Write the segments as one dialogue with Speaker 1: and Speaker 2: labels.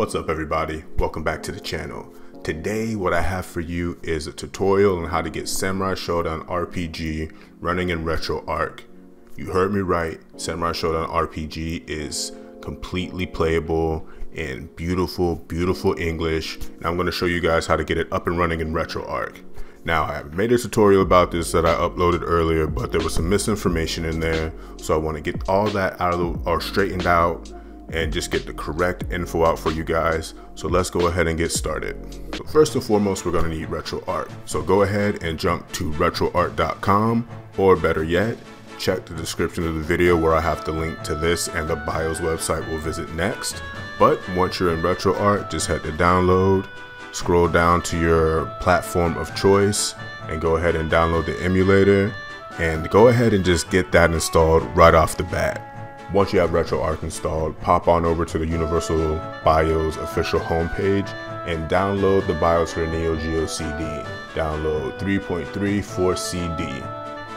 Speaker 1: What's up everybody? Welcome back to the channel. Today what I have for you is a tutorial on how to get Samurai Shodown RPG running in RetroArch. You heard me right, Samurai Shodown RPG is completely playable in beautiful, beautiful English. And I'm going to show you guys how to get it up and running in RetroArch. Now I have made a tutorial about this that I uploaded earlier, but there was some misinformation in there. So I want to get all that out of the, or straightened out and just get the correct info out for you guys. So let's go ahead and get started. So first and foremost, we're gonna need RetroArch. So go ahead and jump to retroarch.com or better yet, check the description of the video where I have the link to this and the BIOS website we'll visit next. But once you're in RetroArch, just head to download, scroll down to your platform of choice and go ahead and download the emulator and go ahead and just get that installed right off the bat. Once you have RetroArch installed, pop on over to the Universal BIOS official homepage and download the BIOS for Neo Geo CD. Download 3.34 CD.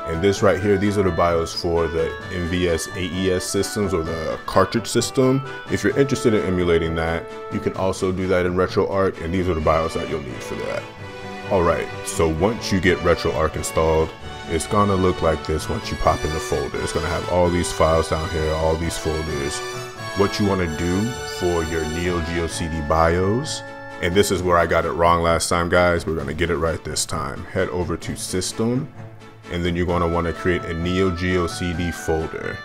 Speaker 1: And this right here, these are the BIOS for the MVS AES systems or the cartridge system. If you're interested in emulating that, you can also do that in RetroArch and these are the BIOS that you'll need for that. Alright, so once you get RetroArch installed, it's gonna look like this once you pop in the folder. It's gonna have all these files down here, all these folders. What you wanna do for your Neo Geo CD BIOS, and this is where I got it wrong last time guys, we're gonna get it right this time. Head over to System, and then you're gonna wanna create a Neo Geo CD folder.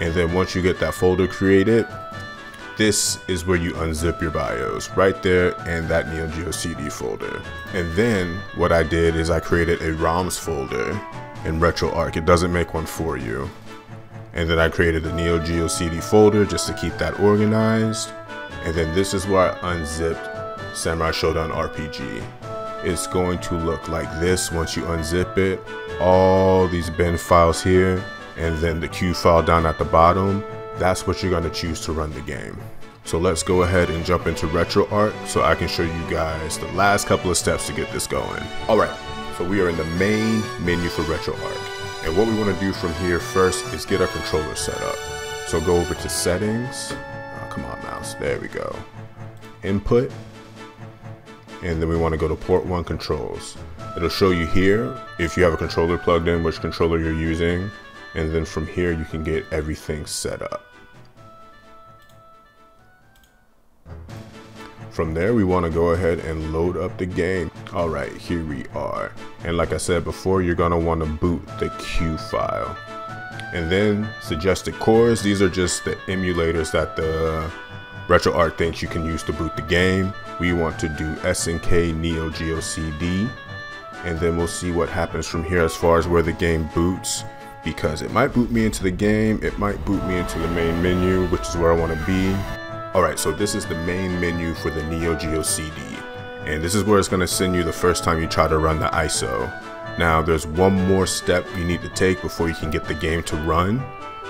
Speaker 1: And then once you get that folder created, this is where you unzip your BIOS right there in that Neo Geo CD folder. And then what I did is I created a ROMs folder in RetroArch. It doesn't make one for you. And then I created a Neo Geo CD folder just to keep that organized. And then this is where I unzipped Samurai Shodown RPG. It's going to look like this once you unzip it. All these bin files here and then the cue file down at the bottom that's what you're going to choose to run the game. So let's go ahead and jump into RetroArch so I can show you guys the last couple of steps to get this going. Alright, so we are in the main menu for RetroArch. And what we want to do from here first is get our controller set up. So go over to settings. Oh, come on mouse, there we go. Input. And then we want to go to port 1 controls. It'll show you here if you have a controller plugged in, which controller you're using and then from here you can get everything set up. From there, we want to go ahead and load up the game. All right, here we are. And like I said before, you're going to want to boot the cue file. And then suggested cores, these are just the emulators that the RetroArch thinks you can use to boot the game. We want to do SNK Neo Geo CD. And then we'll see what happens from here as far as where the game boots because it might boot me into the game, it might boot me into the main menu, which is where I want to be. Alright, so this is the main menu for the Neo Geo CD, and this is where it's going to send you the first time you try to run the ISO. Now, there's one more step you need to take before you can get the game to run.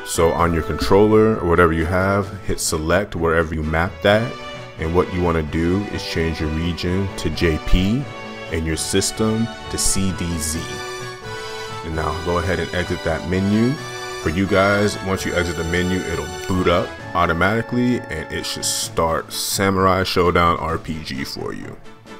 Speaker 1: So on your controller or whatever you have, hit select wherever you map that, and what you want to do is change your region to JP and your system to CDZ. And now go ahead and exit that menu. For you guys, once you exit the menu, it'll boot up automatically and it should start Samurai Shodown RPG for you.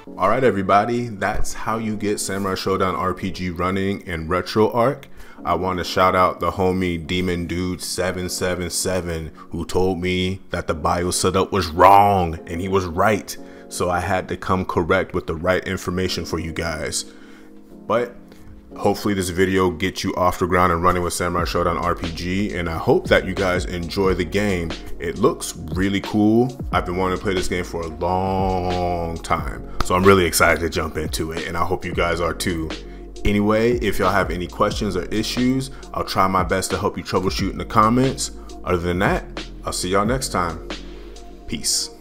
Speaker 1: Alright everybody, that's how you get Samurai Shodown RPG running in RetroArch. I want to shout out the homie Demon Dude 777 who told me that the BIOS setup was wrong and he was right. So I had to come correct with the right information for you guys. But Hopefully this video gets you off the ground and running with Samurai Shodown RPG and I hope that you guys enjoy the game. It looks really cool. I've been wanting to play this game for a long time. So I'm really excited to jump into it and I hope you guys are too. Anyway, if y'all have any questions or issues, I'll try my best to help you troubleshoot in the comments. Other than that, I'll see y'all next time. Peace.